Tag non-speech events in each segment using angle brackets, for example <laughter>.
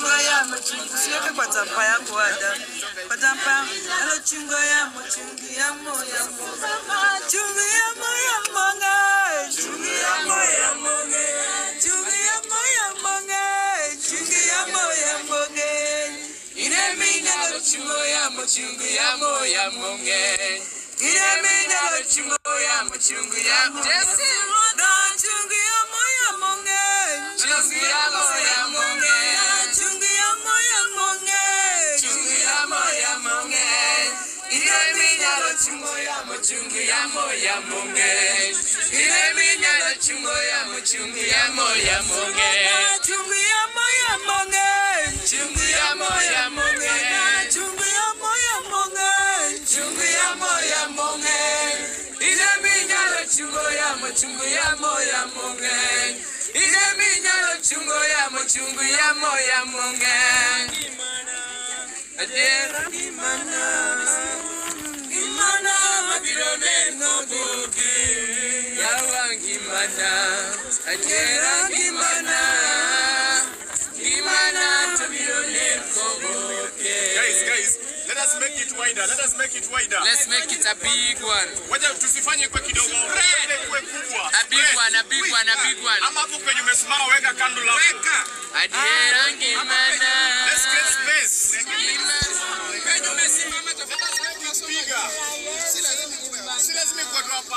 chungo ya mchungu siweke kwa tampa yako ada kwa tampa alo chungo ya mchungu ya moya chungu ya moya monga chungu ya moya monge chungu ya moya monge chungu ya moya monge ineminya lo chungo ya mchungu ya moya monge ineminya lo chungo ya mchungu ya Jesse chungo ya moya monge ineminya lo chungo ya mchungu ya moya monge chungu ya moya monge chungu ya moya monge chungu ya moya monge chungu ya moya monge ineminya lo chungo ya mchungu ya moya monge ineminya lo chungo ya mchungu ya moya monge Adera gimana gimana Adera gimana Gimana tabiro neno Guys, guys, let us make it wider. Let us make it wider. Let's make it a big one. Wacha tusifanye kwa kidogo. Twende kuwe kubwa. A big one, a big one, a big one. Ama hapo kwenye umesimama weka kando la. Weka. Adera ah. gimana Let's get space. Penye umesimama Piga. Si lazima kwa tu hapa.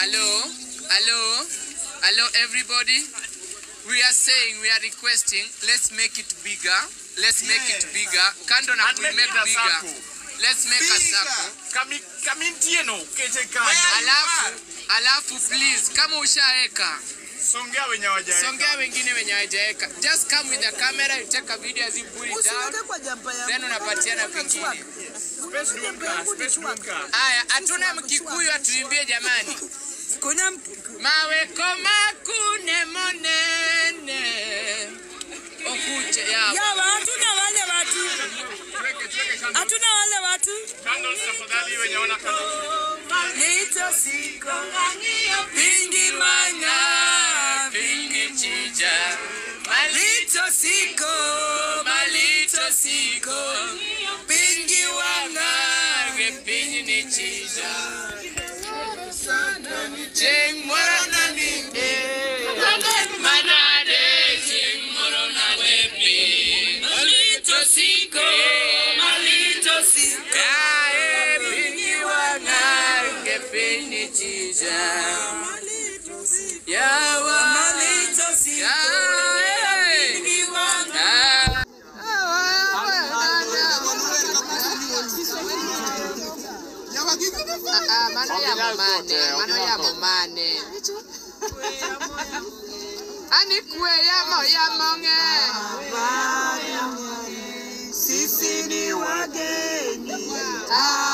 Hello? Hello? Hello, everybody? We are saying, we are requesting, let's make it bigger. Let's make it bigger. Kando na we make make a bigger. circle. Let's make a circle. Kami kami kamintieno kete kando. Alafu, alafu please, kama ushaweka, Songea wenye wajaeka. songea wengine wenye wajaeka. Just come with the camera, you take a video as you pull it down. Then unapatia na yangu Then unapatiana car, special room car. Aya, Haya, hatuna Mkikuyu atuimbie jamani. <laughs> kuna maweko makune monene. Okuche yawa hatuna wale watu. Hatuna wale watu. Nitosikonganio vingi manga vingi chija malito siko malito siko. Pingi wanga pingi ni chija Jeng moro na ninde manade mano yamo mane mano yamo mane. Ani kwe yamo yamo ng'e. Sisi ni wageni. Ah,